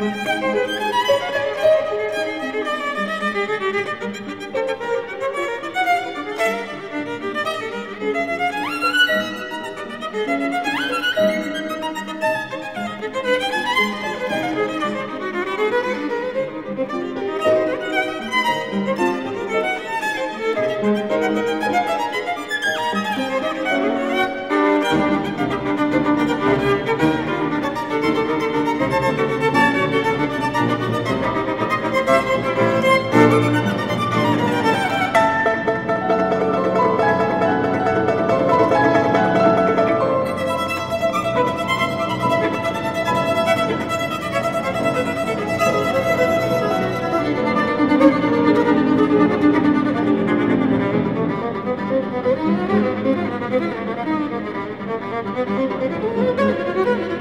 Música Thank you.